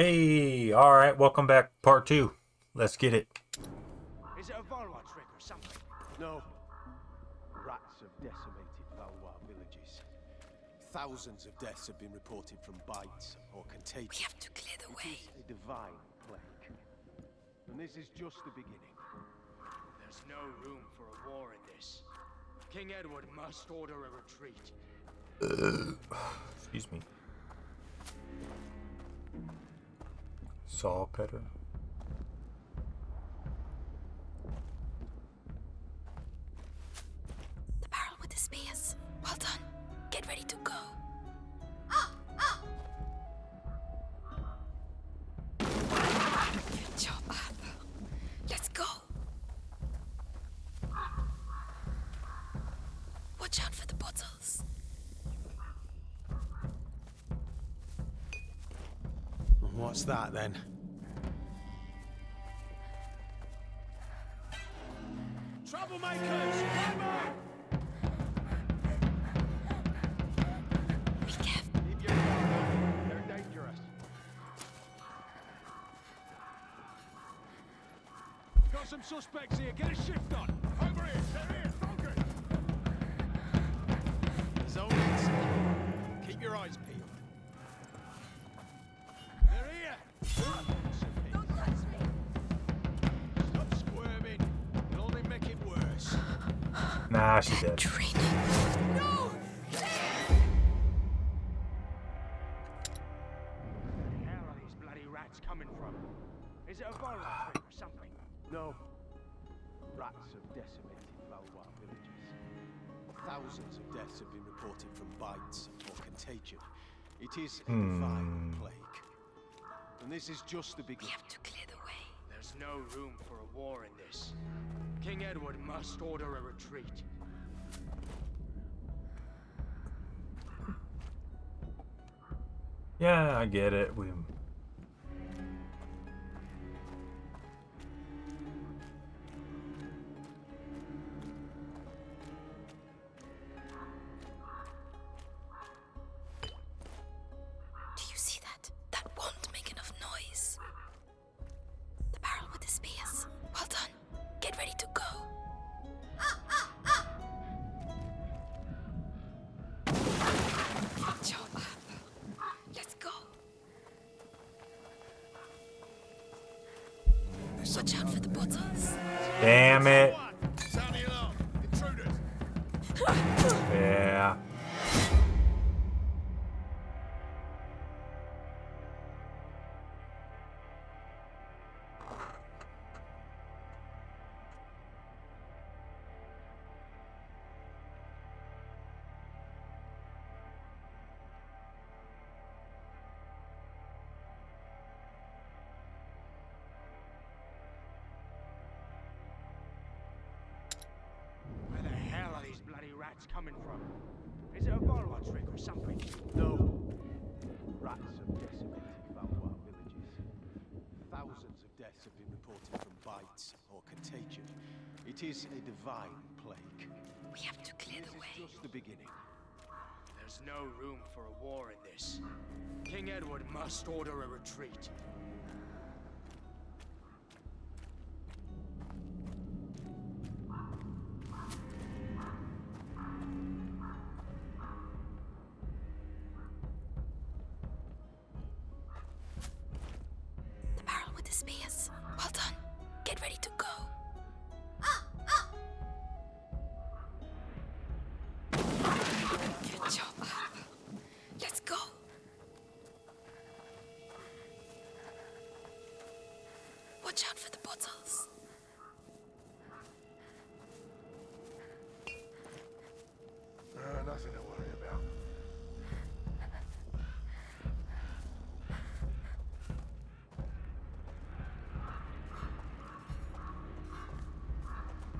Hey, all right, welcome back, part two. Let's get it. Is it a Valois trick or something? No. Rats have decimated Valois villages. Thousands of deaths have been reported from bites or contagion. We have to clear the way. It's a divine plague. And this is just the beginning. There's no room for a war in this. King Edward must order a retreat. Excuse me. Saw Petter. The barrel with the spears. Well done. Get ready to go. And what's that then? Troublemakers! Be careful. Keep your guard. They're dangerous. Got some suspects here. Get a shift on. Over here. They're here. Focus. There's only Keep your eyes peeled. Nah, she dead. Training. Where the hell are these bloody rats coming from? Is it a Valois trick or something? No. Rats have decimated Valois villages. Thousands of deaths have been reported from bites or contagion. It is a hmm. divine plague. And this is just the We beginning. have to clear the way. There's no room for a war in this. King Edward must order a retreat. Yeah, I get it. We. Watch out for the bottles. Damn it. Bloody rats coming from? Is it a Valois trick or something? No. Rats have decimated Valois villages. Thousands of deaths have been reported from bites or contagion. It is a divine plague. We have to clear This the is way. just the beginning. There's no room for a war in this. King Edward must order a retreat. The. Well done. Get ready to go. Good job. Let's go. Watch out for the bottles. Uh, nothing to worry about.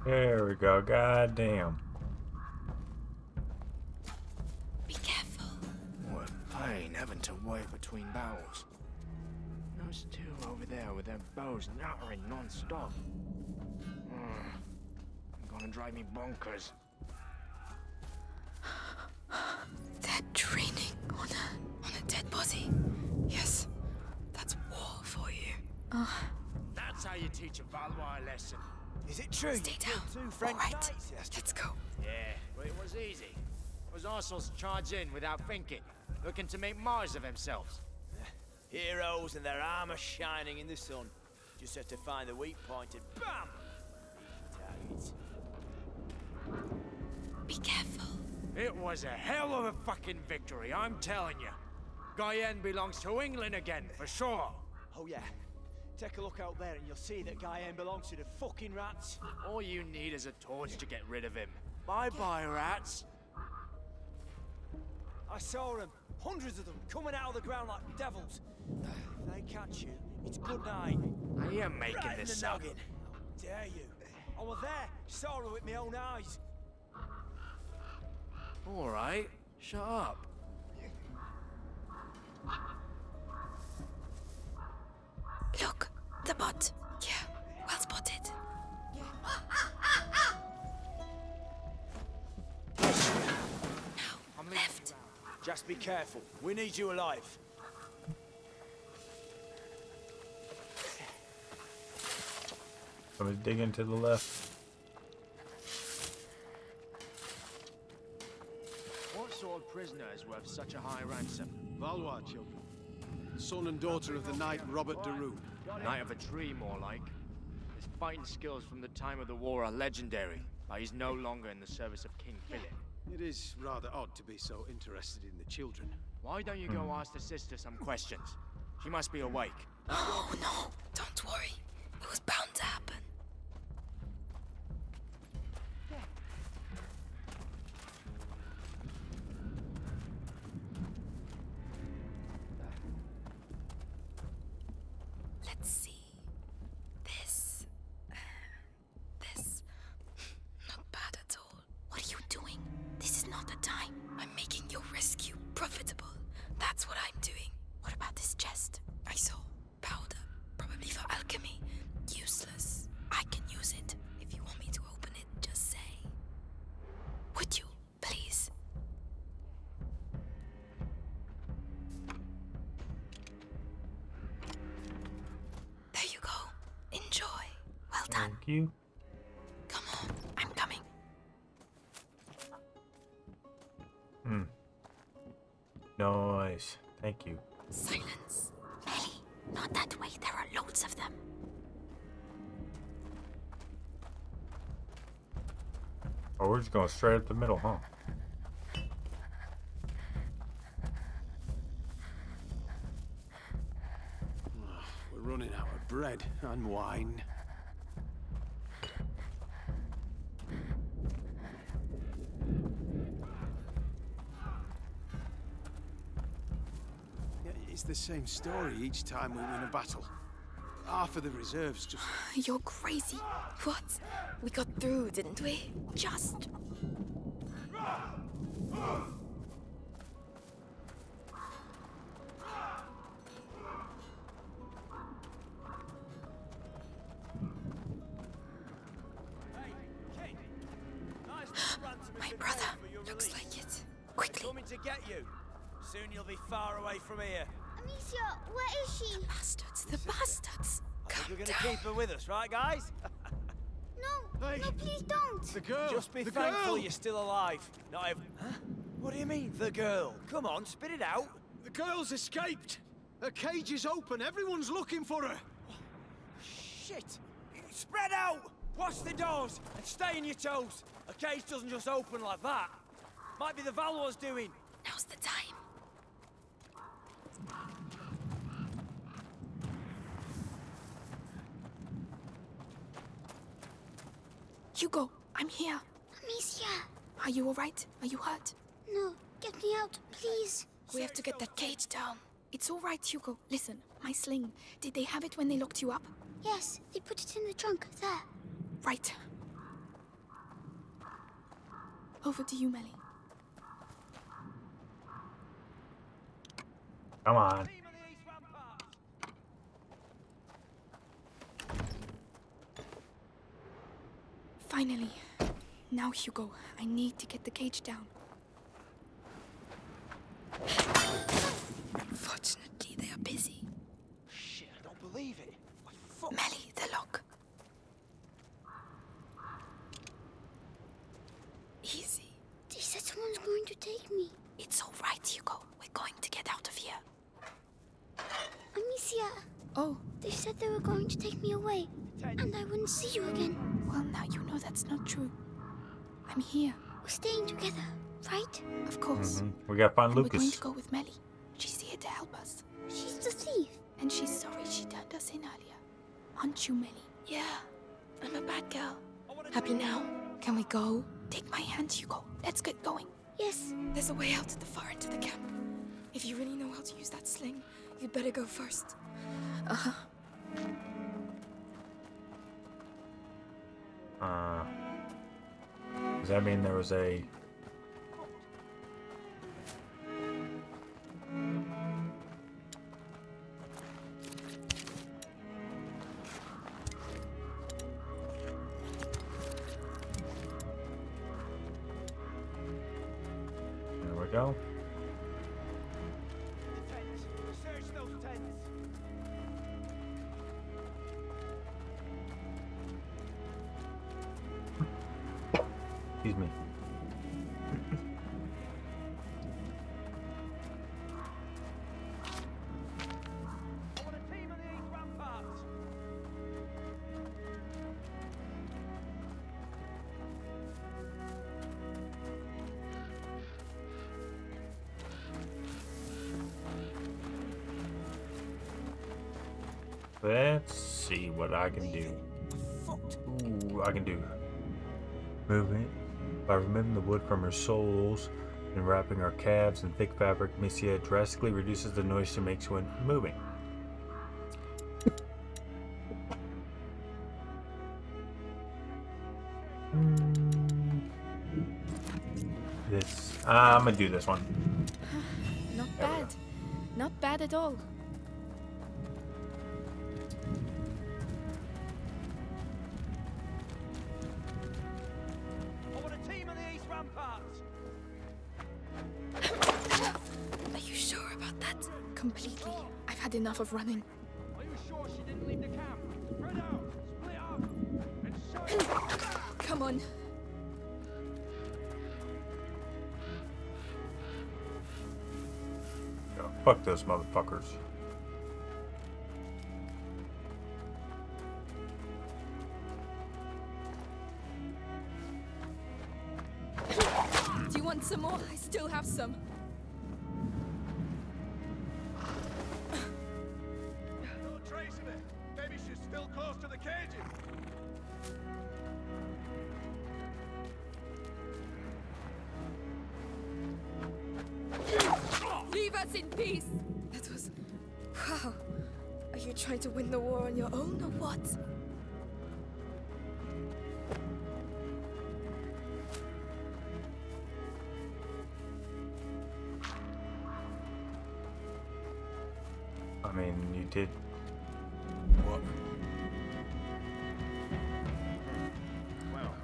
There we go. God damn. Be careful. What pain having to wait between battles. Those two over there with their bows nattering non-stop. Mm, gonna drive me bonkers. They're training on a on a dead body. Yes, that's war. For you. Uh. That's how you teach a Valois lesson. Is it true? Stay down. killed two French right. Let's go. Yeah, but it was easy. It was Arsenal's charge in without thinking, looking to make Mars of themselves. Heroes and their armor shining in the sun. Just have to find the weak point and BAM! Target. Be careful. It was a hell of a fucking victory, I'm telling you. Guyenne belongs to England again, for sure. Oh yeah. Take a look out there and you'll see that Guyenne belongs to the fucking rats. All you need is a torch to get rid of him. Bye-bye, rats. I saw them. Hundreds of them coming out of the ground like devils. If they catch you, it's good night. I am making Right this up. noggin. How dare you? I was there, saw it with my own eyes. All right, shut up. The bot. Yeah, well spotted. I'm Now, left. Just be careful. We need you alive. I'm digging to the left. What sort of prisoner is worth such a high ransom? Valois children. Son and daughter of the knight Robert de Rune. Knight of a tree, more like. His fighting skills from the time of the war are legendary, but he's no longer in the service of King Philip. It is rather odd to be so interested in the children. Why don't you go hmm. ask the sister some questions? She must be awake. Oh no, don't worry. It was bound to happen. You. Come on. I'm coming. Hmm. Nice. Thank you. Silence. Ellie, not that way. There are loads of them. Oh, we're just going straight up the middle, huh? We're running out of bread and wine. It's the same story each time we win a battle. Half of the reserves just You're crazy. What? We got through, didn't we? Just. The bastards. I think Come we're gonna keep her with us, right, guys? No, Hey. no, please don't. the girl. Just be the thankful girl! you're still alive. Not ev- Huh? What do you mean, the girl? Come on, spit it out. The girl's escaped. Her cage is open. Everyone's looking for her. Shit! Spread out! Watch the doors and stay on your toes. A cage doesn't just open like that. Might be the Valois doing. Now's the time. Hugo, I'm here. Amicia, Are you alright? Are you hurt? no, get me out, please. We have to get that cage down. It's alright, Hugo. Listen, my sling. Did they have it when they locked you up? Yes, they put it in the trunk there. Right. Over to you, Mélie. Come on. Team of the East Ramparts. Finally. Now, Hugo, I need to get the cage down. Fortunately, they are busy. Shit, I don't believe it. Amicia, Oh, they said they were going to take me away, and I wouldn't see you again. well, now you know that's not true. I'm here, We're staying together, right? of course. Mhm. We gotta find And we're going to go with Mélie. She's here to help us. She's the thief. And she's sorry she turned us in earlier. Aren't you, Mélie? Yeah, I'm a bad girl. Happy now? Can we go? Take my hand, Hugo. Let's get going. Yes, There's a way out at the far end of the camp. If you really know how to use that sling, you'd better go first. Uh huh. Uh, does that mean there was a? East ramparts. Let's see what I can do. Ooh, I can do movement by removing the wood from her soles and wrapping her calves in thick fabric. Amicia drastically reduces the noise she makes when moving. This I'm gonna do this one. Not bad. Not bad at all. I've had enough of running. Are you sure she didn't leave the camp? Spread out, split up, and search. Come on. Yeah, fuck those motherfuckers. Do you want some more? I still have some. Us in peace. That was. Wow. Are you trying to win the war on your own or what? I mean, you did. What? Well.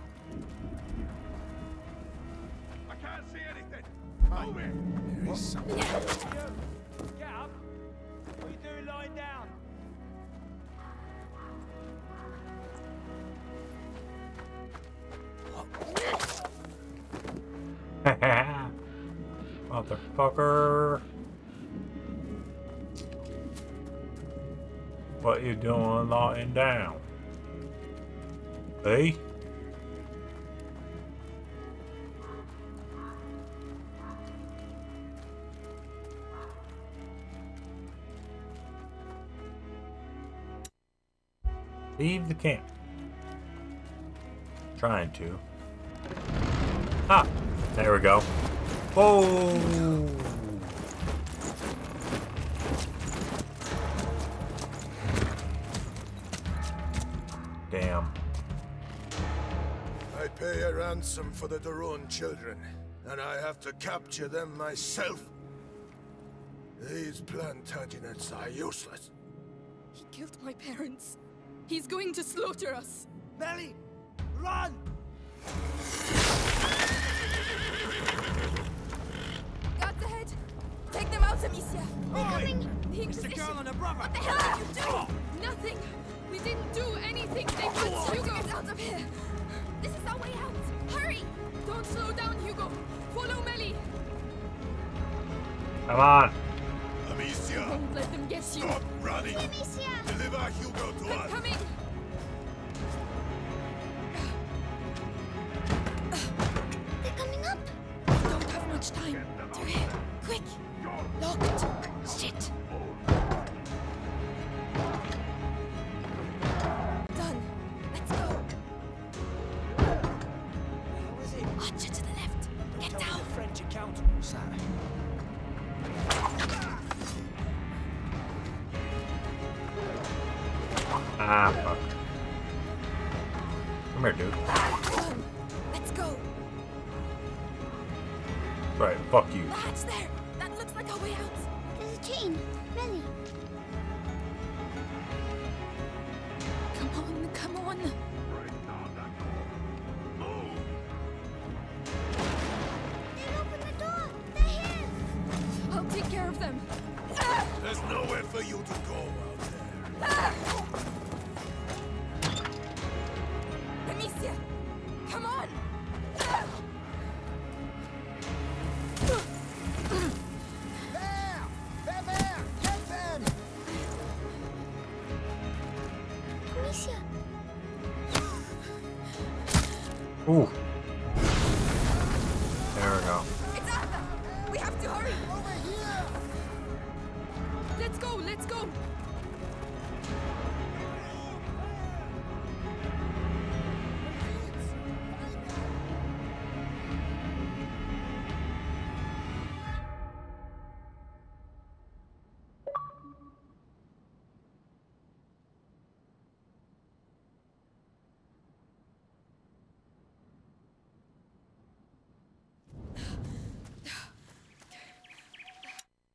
I can't see anything. Move it. There is something. Motherfucker. What you doing lying down? Hey? Leave the camp. Trying to. Ah, there we go. Oh. Damn. I pay a ransom for the de Rune children, and I have to capture them myself. These Plantagenets are useless. He killed my parents. He's going to slaughter us. Mélie, run! Take them out, Amicia. they're coming. The It's the Inquisition. girl and her brother. What the hell did you do? Oh. Nothing. We didn't do anything. They put Hugo out of here. This is our way out. Hurry! Don't slow down, Hugo. Follow Mélie. Come on. I won't let them get you. Stop running! Amicia! Deliver Hugo to I'm us! coming. Ah, fuck. Come here, dude. Let's go. Right, fuck you. The hatch there. That looks like a way out. Ooh.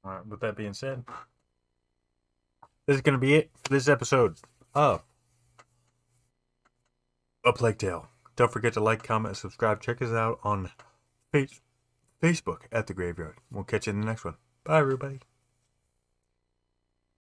Alright, with that being said, this is going to be it for this episode of A Plague Tale. Don't forget to like, comment, subscribe. Check us out on face- Facebook at The Graveyard. We'll catch you in the next one. Bye, everybody.